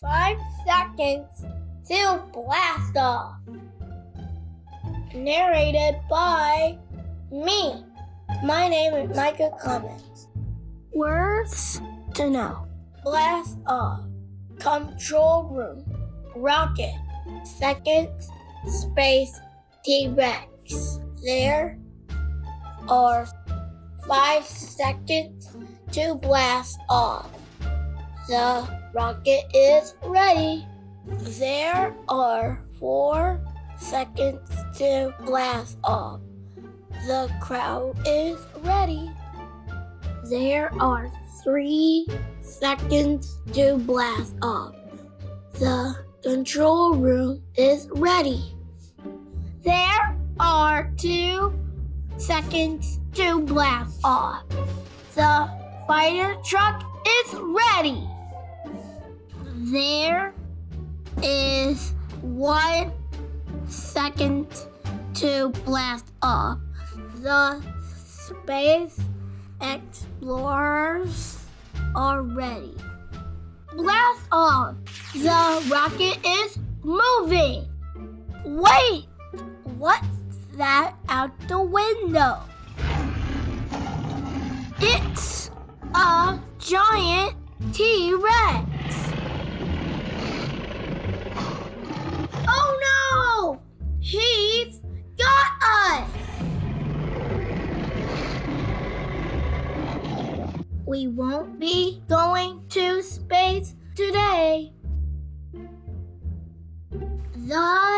Five seconds to blast off. Narrated by me. My name is Mikah Clemmons. Words to know. Blast off. Control room. Rocket. Second space T Rex. There are five seconds to blast off. The rocket is ready. There are four seconds to blast off. The crowd is ready. There are three seconds to blast off. The control room is ready. There are two seconds to blast off. The fire truck is ready. There is one second to blast off. The space explorers are ready. Blast off! The rocket is moving! Wait! What's that out the window? It's a giant T Rex! Oh no! He's got us! We won't be going to space today. The.